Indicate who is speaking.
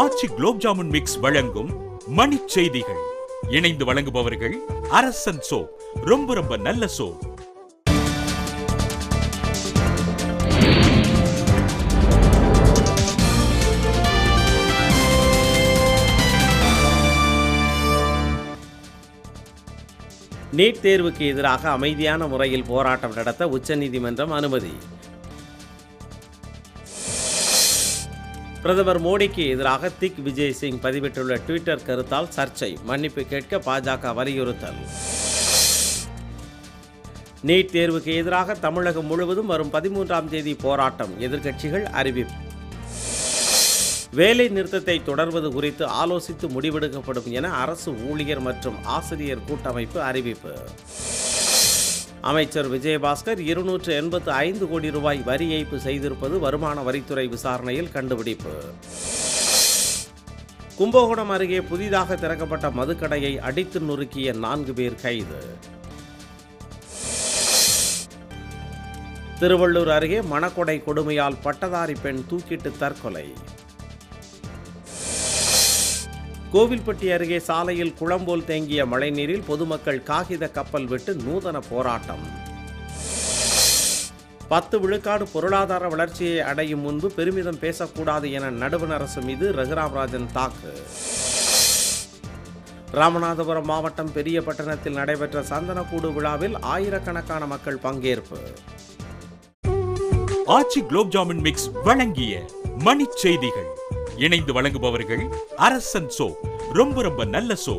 Speaker 1: ஆச்சி gulab jamun mix வழங்கும் மணி செய்திகள் இணைந்து வழங்குபவர்கள் அரசன் சோ ரொம்ப ரொம்ப நல்ல சோ
Speaker 2: நீட் தேர்வுக்கு எதிராக அமைதியான முறையில் போராட்டம் நடத்த உச்சநீதிமன்றம் அனுமதி பிரதமர் மோடிக்கு எதிராக திக் விஜய் சிங் பதிவிட்டுள்ள ட்விட்டர் கருத்தால் சர்ச்சை மன்னிப்பு கேட்க பாஜக வலியுறுத்தல் நீட் தேர்வுக்கு எதிராக தமிழகம் முழுவதும் வரும் பதிமூன்றாம் தேதி போராட்டம் எதிர்க்கட்சிகள் அறிவிப்பு வேலை நிறுத்தத்தை தொடர்வது குறித்து ஆலோசித்து முடிவெடுக்கப்படும் என அரசு ஊழியர் மற்றும் ஆசிரியர் கூட்டமைப்பு அறிவிப்பு அமைச்சர் விஜயபாஸ்கர் இருநூற்று எண்பத்து ஐந்து கோடி ரூபாய் வரி ஏய்ப்பு செய்திருப்பது வருமான வரித்துறை விசாரணையில் கண்டுபிடிப்பு கும்பகோணம் அருகே புதிதாக திறக்கப்பட்ட மதுக்கடையை அடித்து நொறுக்கிய நான்கு பேர் கைது திருவள்ளூர் அருகே மணக்கொடை கொடுமையால் பட்டதாரி பெண் தூக்கிட்டு தற்கொலை கோவில்பட்டி அருகே சாலையில் குளம்போல் தேங்கிய மழைநீரில் பொதுமக்கள் காகித கப்பல் விட்டு நூதன போராட்டம் பத்து விழுக்காடு பொருளாதார வளர்ச்சியை அடையும் முன்பு பெருமிதம் பேசக்கூடாது என நடுவண் அரசு மீது ரகுராம்ராஜன் தாக்கு ராமநாதபுரம் மாவட்டம் பெரியபட்டணத்தில் நடைபெற்ற சந்தனக்கூடு விழாவில் ஆயிரக்கணக்கான மக்கள் பங்கேற்பு
Speaker 1: ஆட்சி குலோப் ஜாமுன் மிக்ஸ் வழங்கிய மணி செய்திகள் இணைந்து வழங்குபவர்கள் அரசன் சோ ரொம்ப ரொம்ப நல்ல சோ